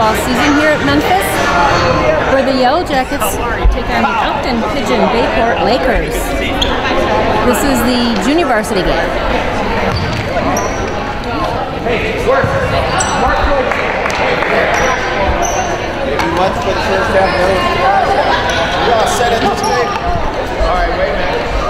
football season here at Memphis, where the Yellow Jackets take on the Elkton Pigeon Bayport Lakers. This is the junior varsity game. Hey, work. Mark Maybe once for the first half. We all set in this game. All right, wait a minute.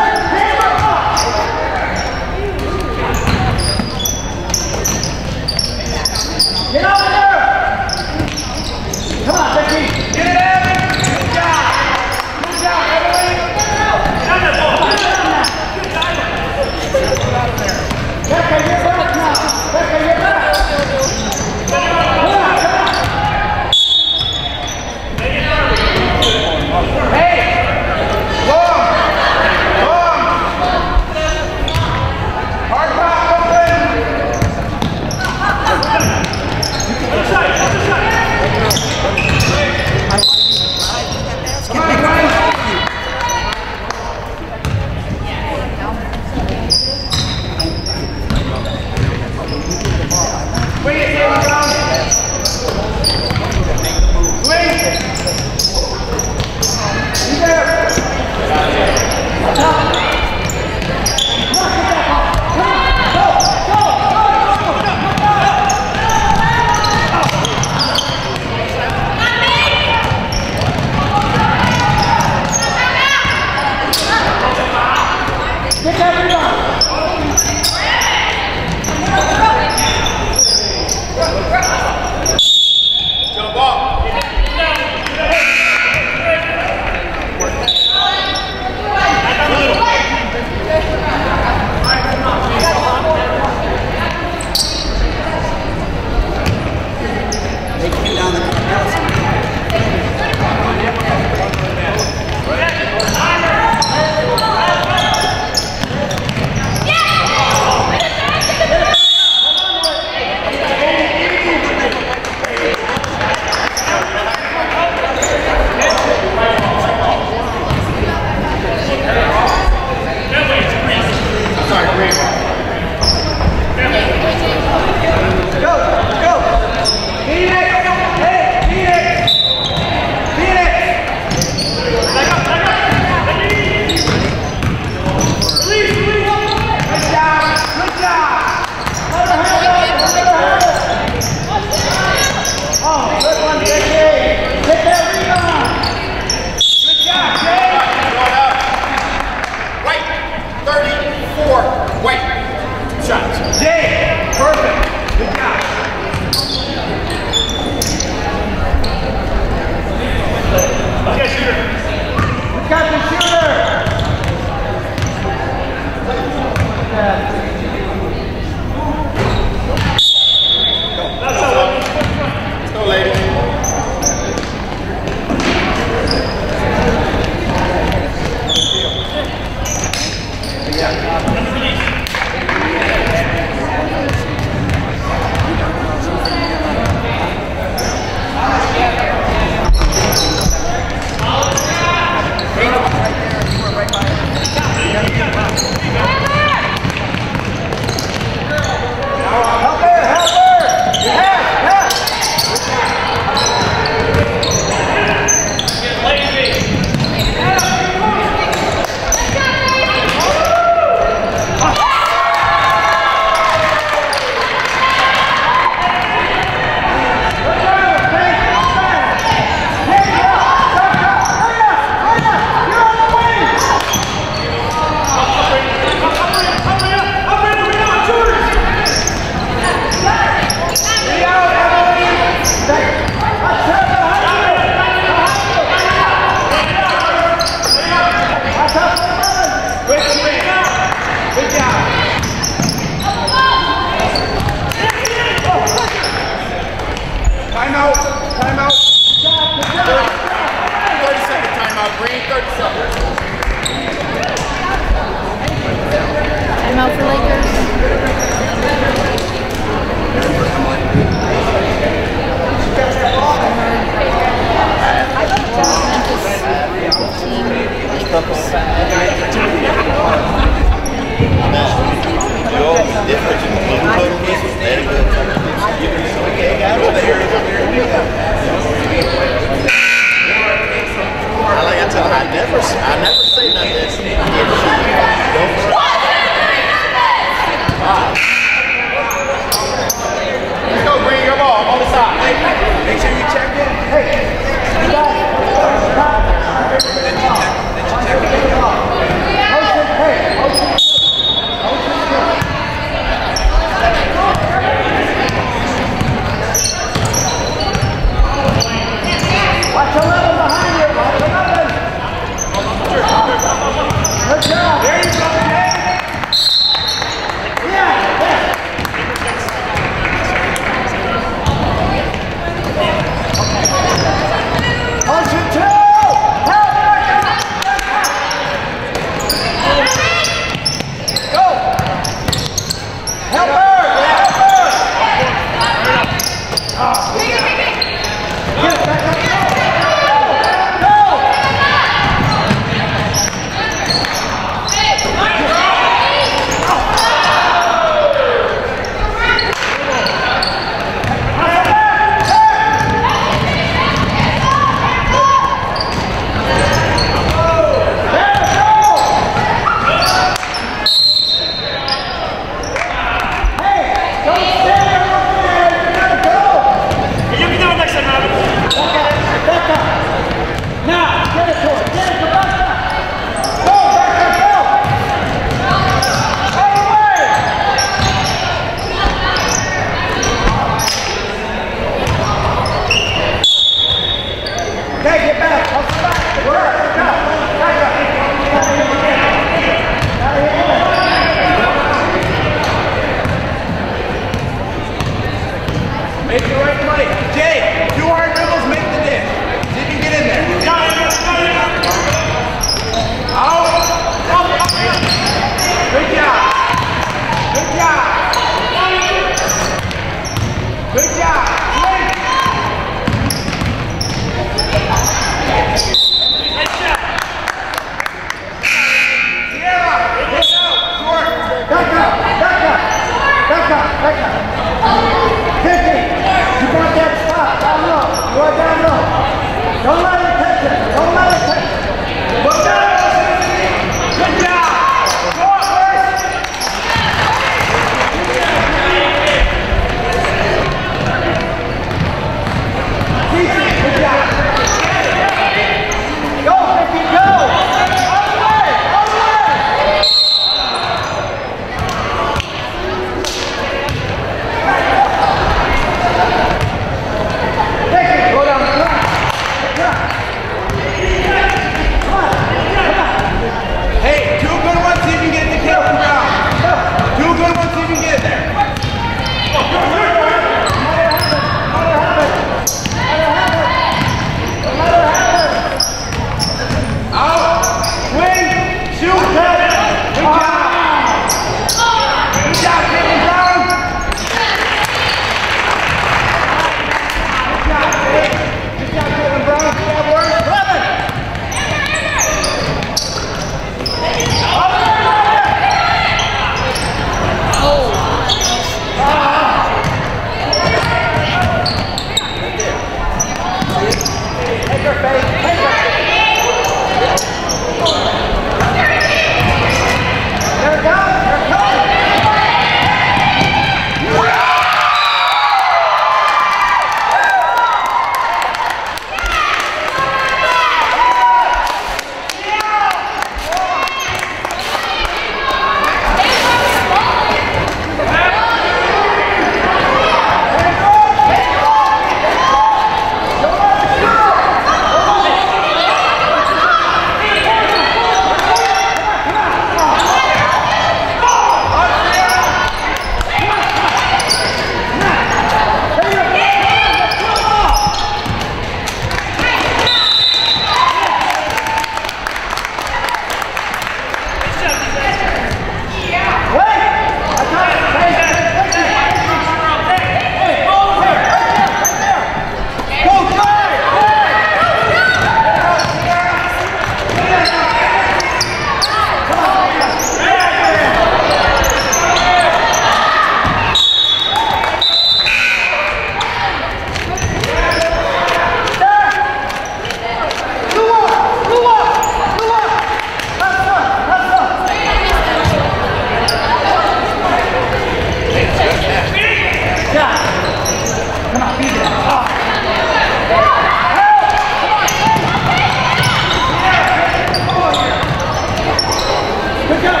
Look out!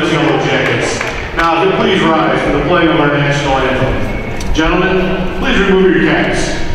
yellow jackets. Now, if you please rise for the playing of our national anthem. Gentlemen, please remove your caps.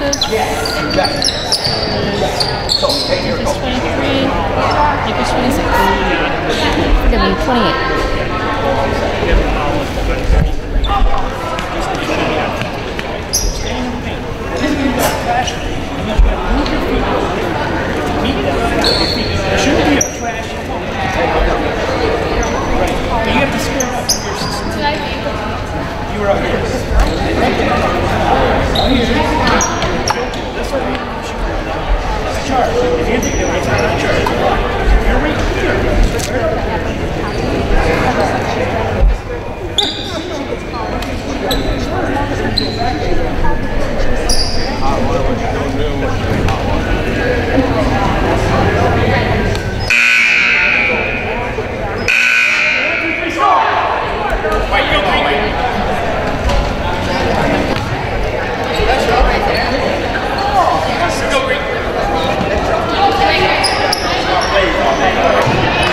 Memphis. So, here we go. 23. Lakers 26. Forgive me, 28. Shouldn't be you have to square up your system. You were out here. That's what we That's charge. If you think that it's you're right here. Right, go, go, right. Go, Green. Come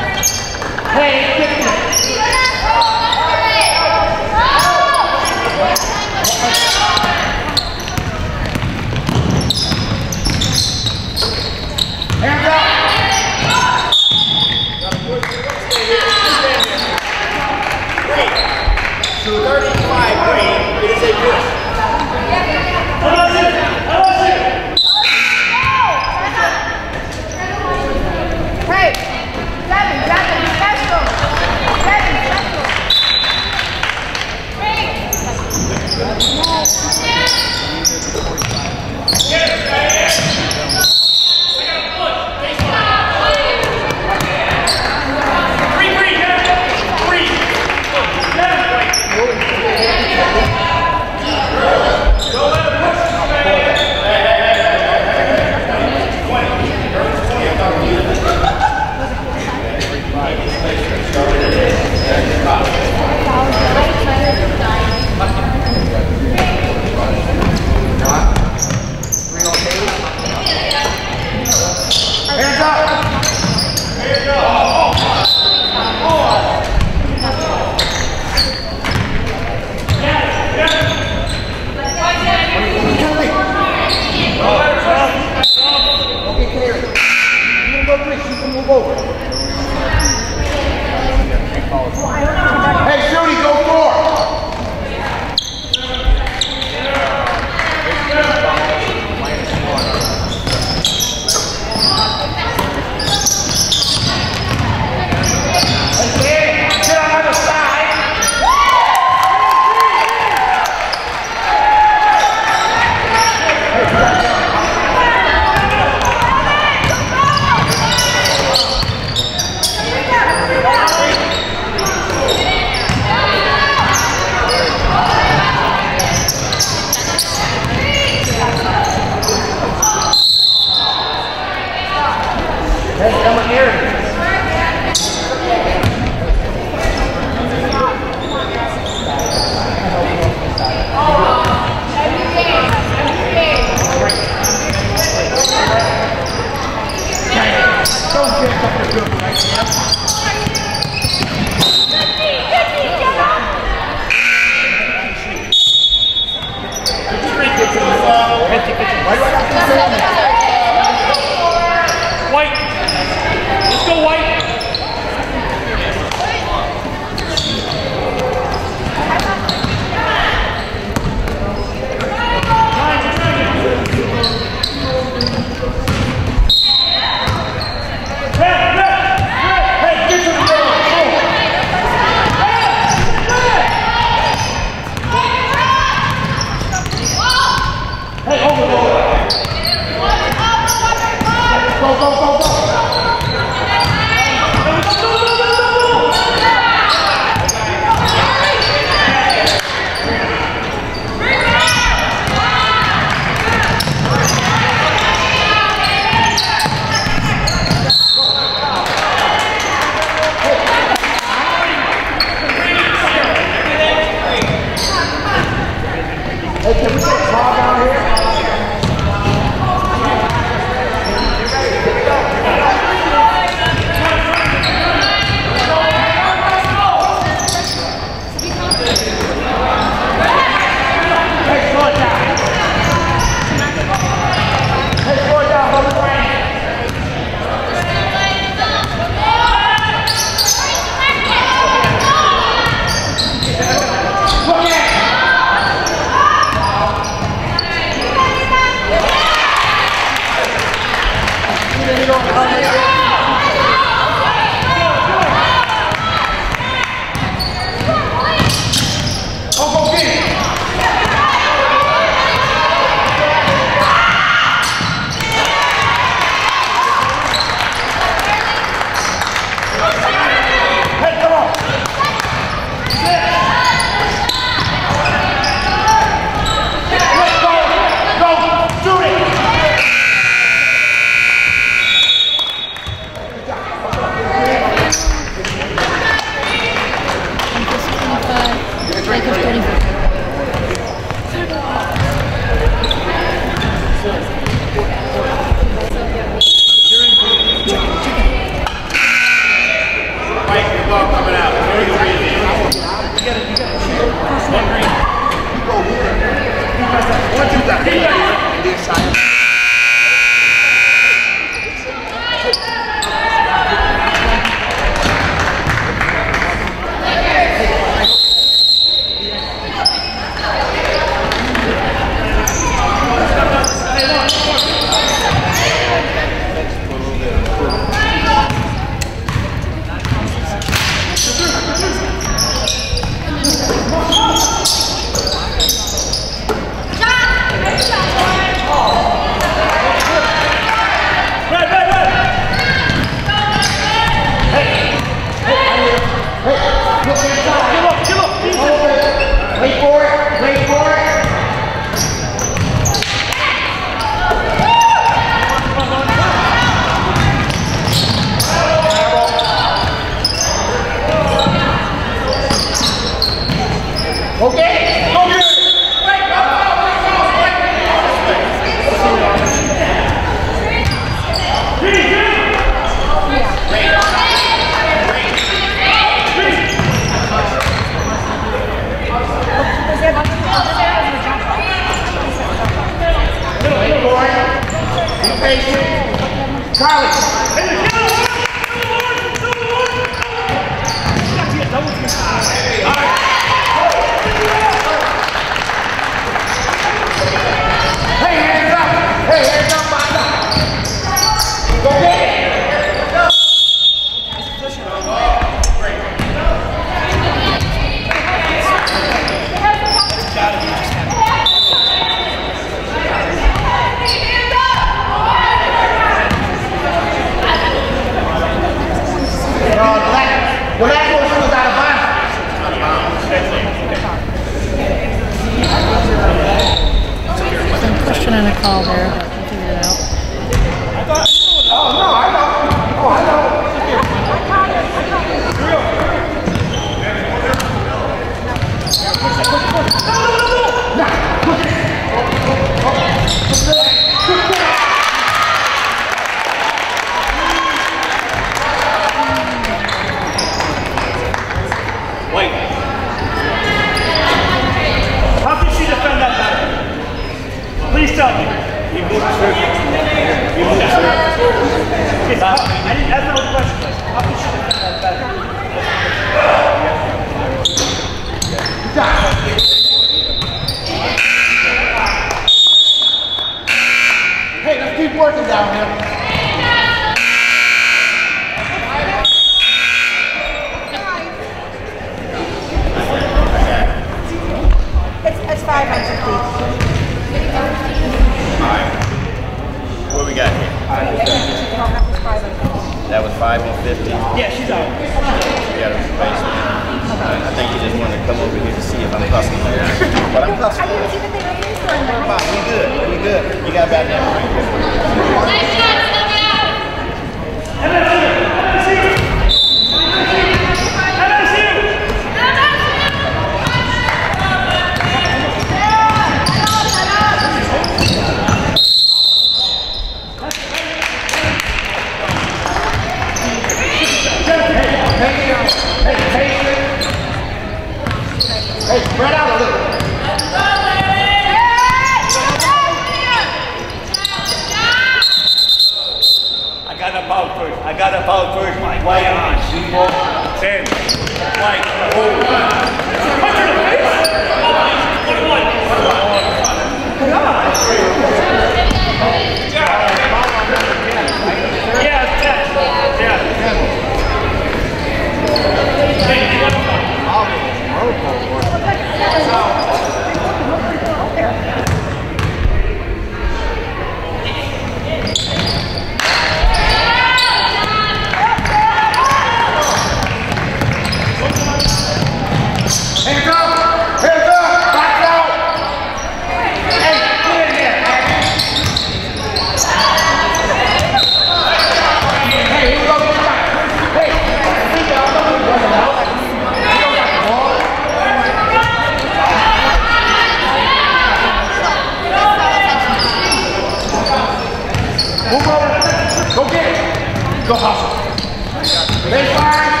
Go hustle. They find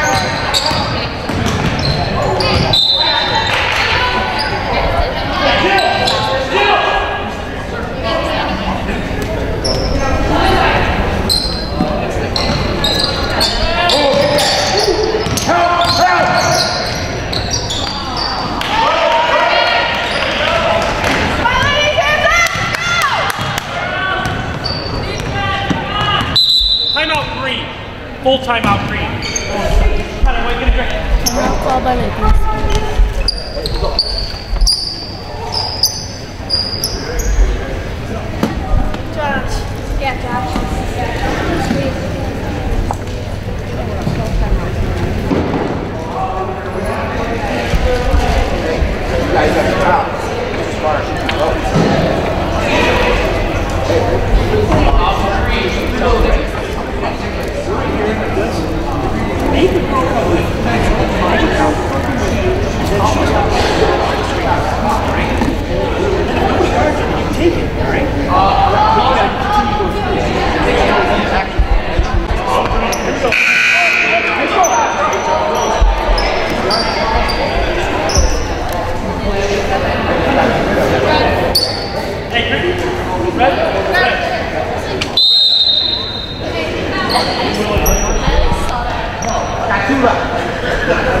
timeout green. Hannah, what are you going to drink? Roll call by Lakers. Josh. Yeah, Josh. Guys at the top. This is Marsh. Red. Red. Red. Segura!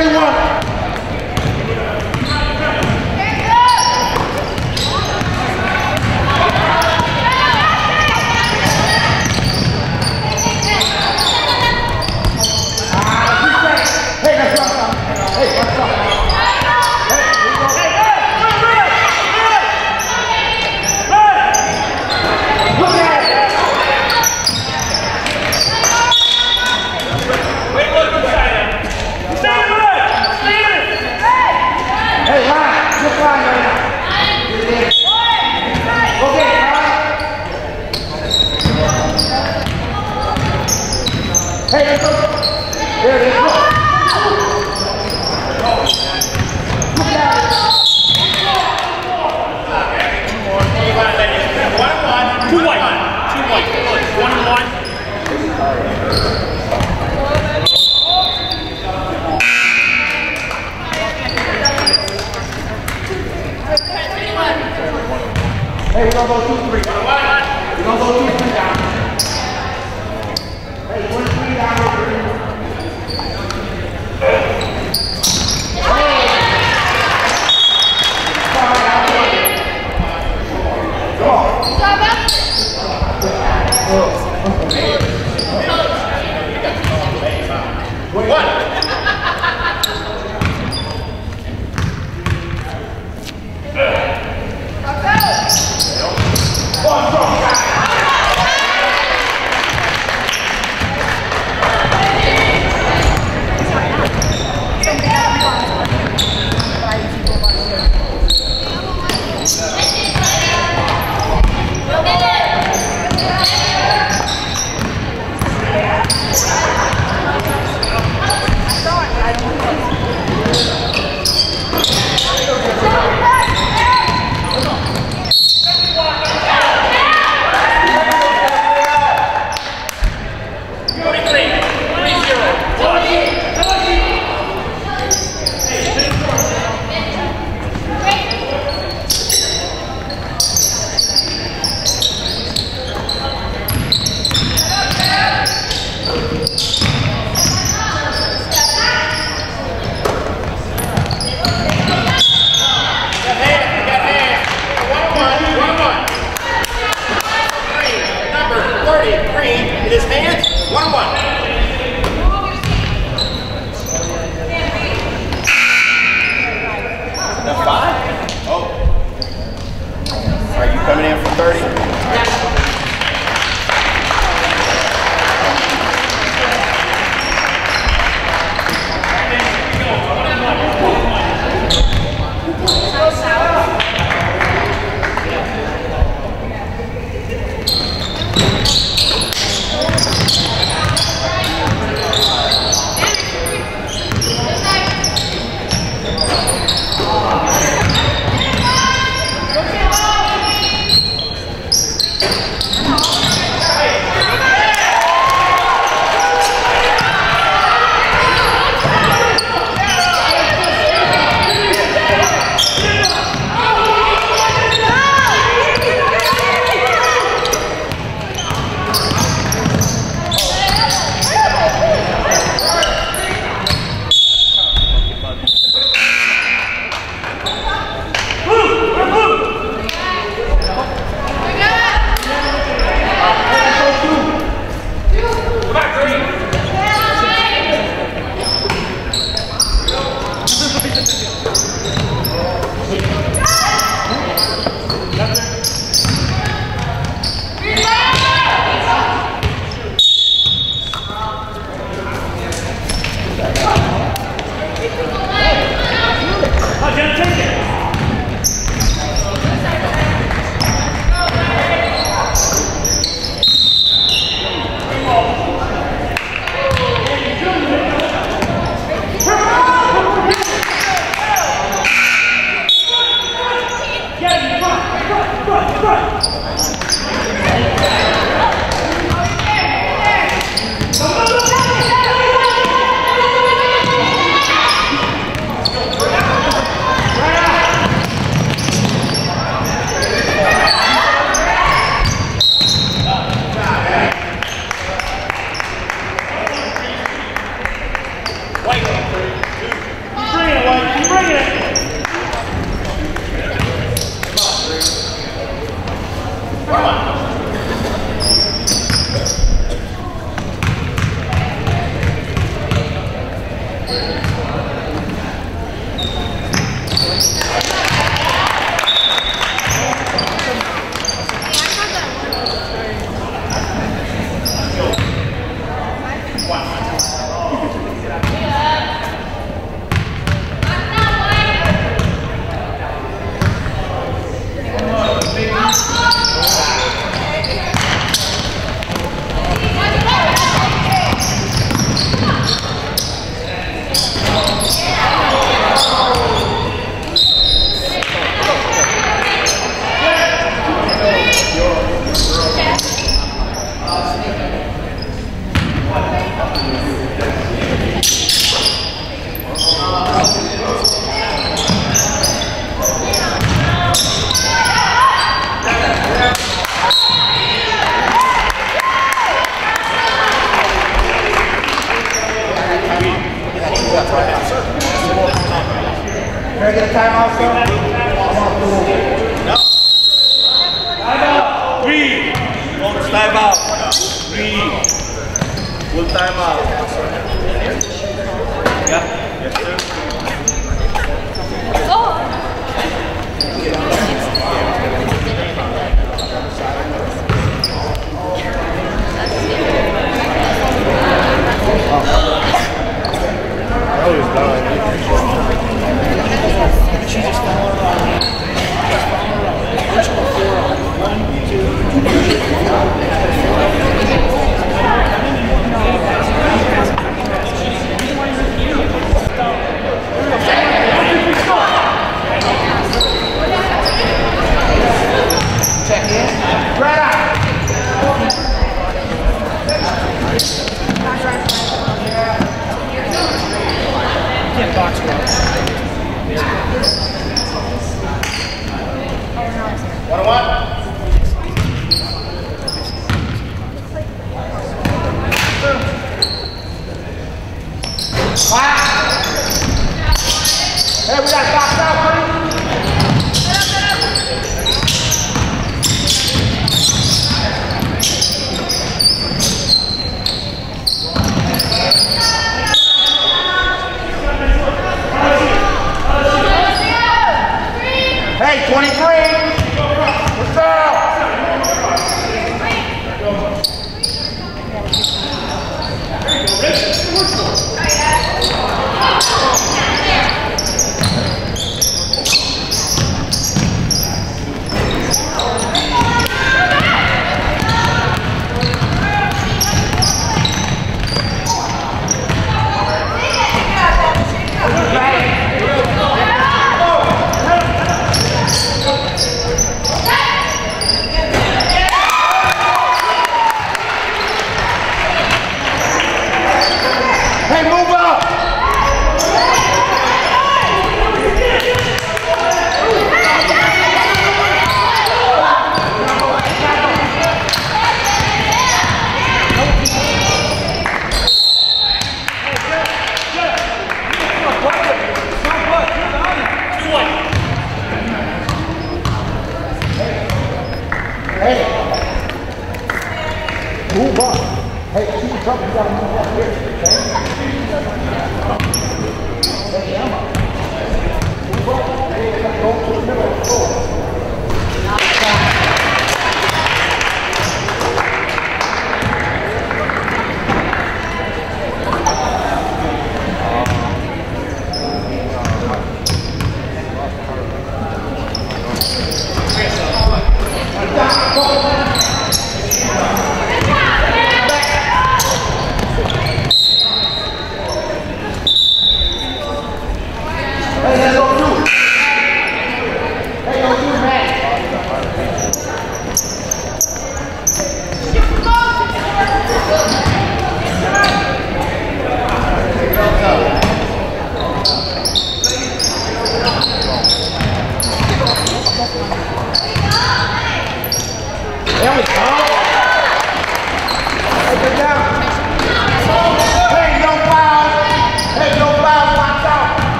everyone.